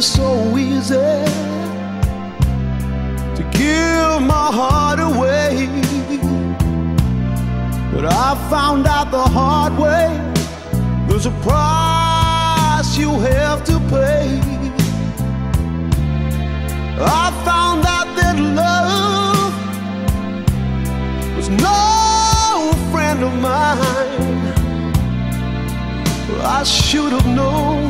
it's so easy to give my heart away. But I found out the hard way there's a price you have to pay. I found out that love was no friend of mine. I should have known.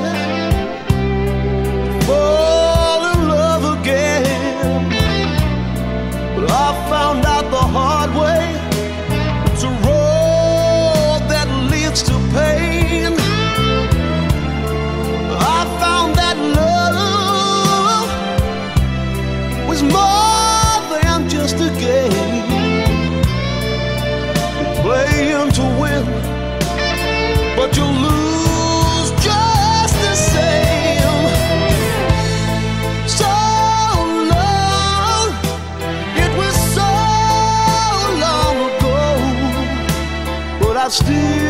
still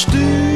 much do.